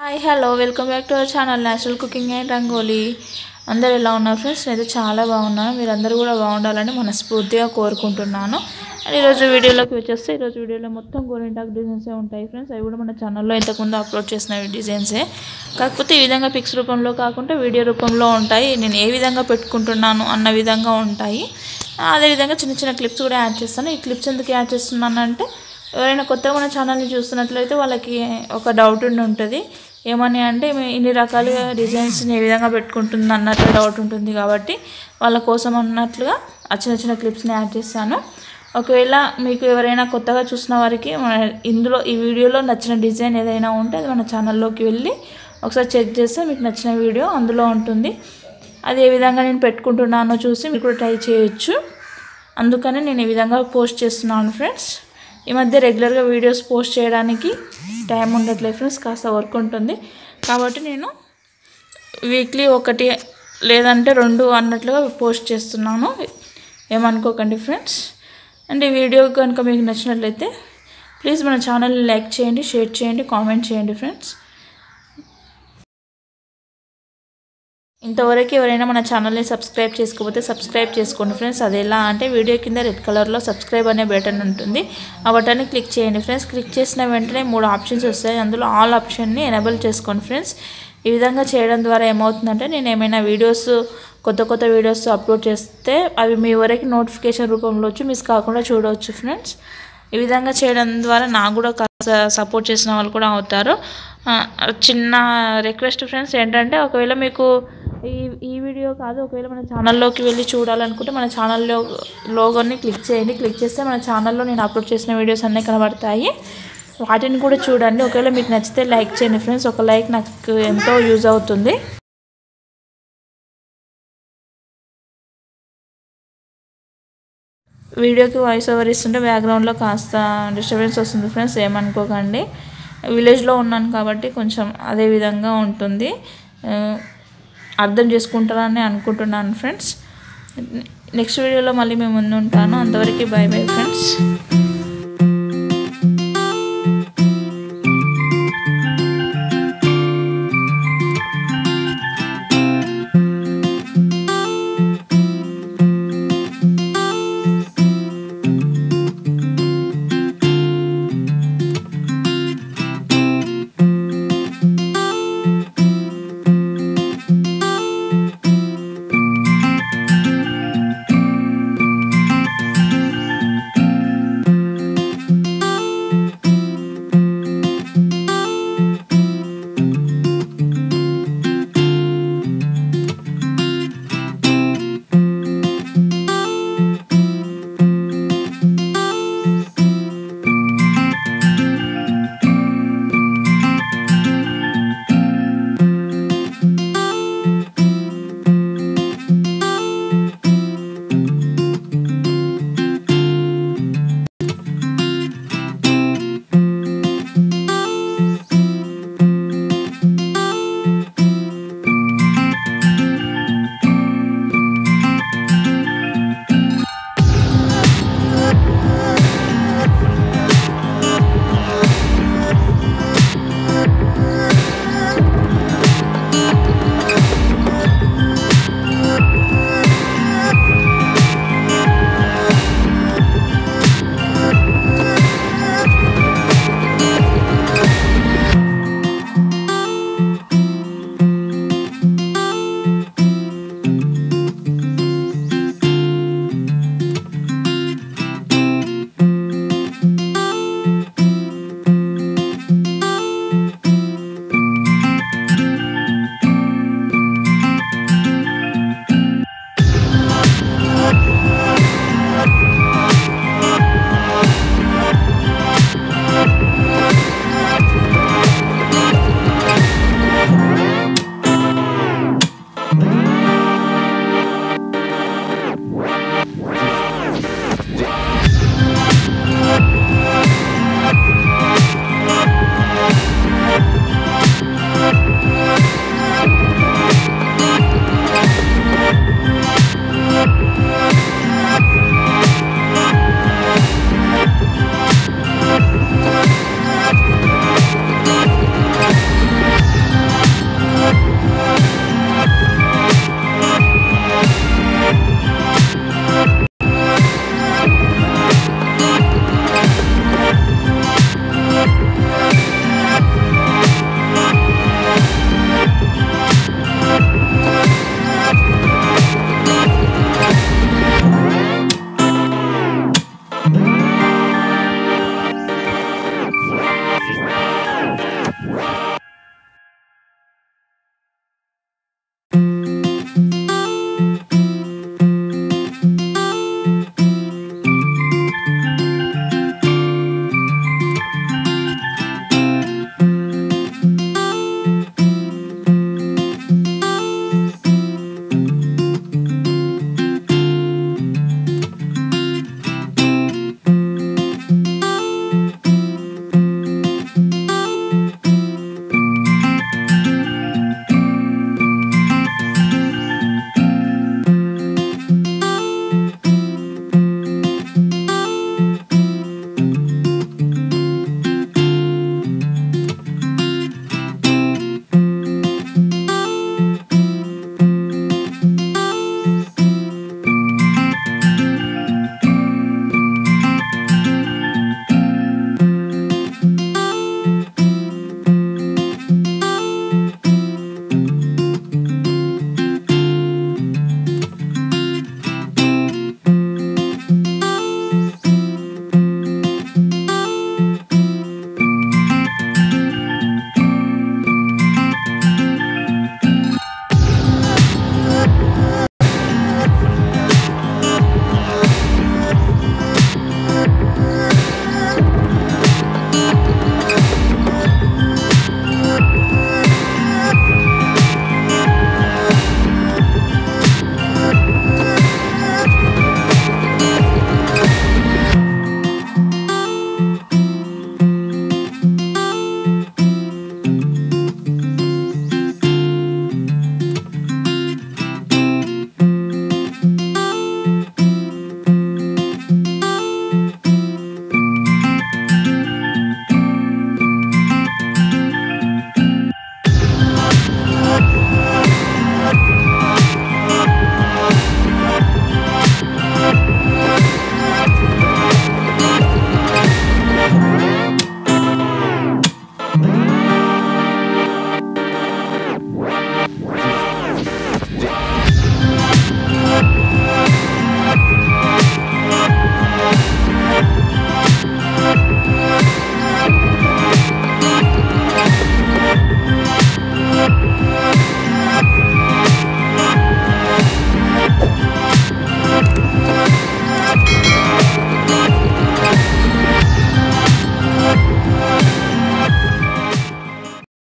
Hi hello welcome back to our channel natural cooking and rangoli అందరు ఎలా ఉన్నారు friends నేనైతే చాలా బాగున్నాను. మీరందరూ కూడా బాగుండాలని మనస్ఫూర్తిగా కోరుకుంటున్నాను. అండ్ ఈరోజు వీడియోలోకి వచ్చేస్తే ఈరోజు వీడియోలో మొత్తం గోరింటాక్ డిజైన్సే ఉంటాయి ఫ్రెండ్స్ అవి కూడా మన ఛానల్లో ఇంతకుముందు అప్లోడ్ చేసిన డిజైన్సే కాకపోతే ఈ విధంగా పిక్స్ రూపంలో కాకుండా వీడియో రూపంలో ఉంటాయి. నేను ఏ విధంగా పెట్టుకుంటున్నాను అన్న విధంగా ఉంటాయి. అదేవిధంగా చిన్న చిన్న క్లిప్స్ కూడా యాడ్ చేస్తాను. ఈ క్లిప్స్ ఎందుకు యాడ్ చేస్తున్నానంటే ఎవరైనా కొత్తగా మన ఛానల్ని చూస్తున్నట్లయితే వాళ్ళకి ఒక డౌట్ ఉండి ఉంటుంది. ఏమని అంటే ఇన్ని రకాలుగా డిజైన్స్ని ఏ విధంగా పెట్టుకుంటుంది అన్నట్లు డౌట్ ఉంటుంది కాబట్టి వాళ్ళ కోసం అన్నట్లుగా ఆ చిన్న చిన్న క్లిప్స్ని యాడ్ చేస్తాను ఒకవేళ మీకు ఎవరైనా కొత్తగా చూసిన వారికి మన ఇందులో ఈ వీడియోలో నచ్చిన డిజైన్ ఏదైనా ఉంటే అది మన ఛానల్లోకి వెళ్ళి ఒకసారి చెక్ చేస్తే మీకు నచ్చిన వీడియో అందులో ఉంటుంది. అది ఏ విధంగా నేను పెట్టుకుంటున్నానో చూసి మీరు కూడా ట్రై చేయొచ్చు. అందుకని నేను ఈ విధంగా పోస్ట్ చేస్తున్నాను ఫ్రెండ్స్. ఈ మధ్య రెగ్యులర్గా వీడియోస్ పోస్ట్ చేయడానికి టైం ఉండట్లేదు ఫ్రెండ్స్ కాస్త వర్క్ ఉంటుంది. కాబట్టి నేను వీక్లీ ఒకటి లేదంటే రెండు అన్నట్లుగా పోస్ట్ చేస్తున్నాను. ఏమనుకోకండి ఫ్రెండ్స్. అండ్ ఈ వీడియో కనుక మీకు నచ్చినట్లయితే ప్లీజ్ మన ఛానల్ని లైక్ చేయండి షేర్ చేయండి కామెంట్ చేయండి ఫ్రెండ్స్. ఇంతవరకు ఎవరైనా మన ఛానల్ని సబ్స్క్రైబ్ చేసుకోకపోతే సబ్స్క్రైబ్ చేసుకోండి ఫ్రెండ్స్. అది ఎలా అంటే వీడియో కింద రెడ్ కలర్లో సబ్స్క్రైబ్ అనే బటన్ ఉంటుంది. ఆ బటన్ని క్లిక్ చేయండి ఫ్రెండ్స్. క్లిక్ చేసిన వెంటనే మూడు ఆప్షన్స్ వస్తాయి. అందులో ఆల్ ఆప్షన్ని ఎనేబుల్ చేసుకోండి ఫ్రెండ్స్. ఈ విధంగా చేయడం ద్వారా ఏమవుతుందంటే నేను ఏమైనా వీడియోస్ కొత్త కొత్త వీడియోస్ అప్లోడ్ చేస్తే అవి మీ వరకు నోటిఫికేషన్ రూపంలో వచ్చి మిస్ కాకుండా చూడవచ్చు ఫ్రెండ్స్. ఈ విధంగా చేయడం ద్వారా నాకు కూడా కాస్త సపోర్ట్ చేసిన వాళ్ళు కూడా అవుతారు. చిన్న రిక్వెస్ట్ ఫ్రెండ్స్ ఏంటంటే ఒకవేళ మీకు ఈ ఈ వీడియో కాదు ఒకవేళ మన ఛానల్లోకి వెళ్ళి చూడాలనుకుంటే మన ఛానల్లో లోగోని క్లిక్ చేయండి. క్లిక్ చేస్తే మన ఛానల్లో నేను అప్లోడ్ చేసిన వీడియోస్ అన్నీ కనబడతాయి. వాటిని కూడా చూడండి. ఒకవేళ మీకు నచ్చితే లైక్ చేయండి ఫ్రెండ్స్. ఒక లైక్ నాకు ఎంతో యూజ్ అవుతుంది. వీడియోకి వాయిస్ ఓవర్ ఇస్తుంటే బ్యాక్గ్రౌండ్లో కాస్త డిస్టర్బెన్స్ వస్తుంది ఫ్రెండ్స్. ఏమనుకోకండి. విలేజ్లో ఉన్నాను కాబట్టి కొంచెం అదే విధంగా ఉంటుంది. అర్థం చేసుకుంటారని అనుకుంటున్నాను ఫ్రెండ్స్ నెక్స్ట్ వీడియోలో మళ్ళీ మేము ముందు ఉంటాను అంతవరకు బై బై ఫ్రెండ్స్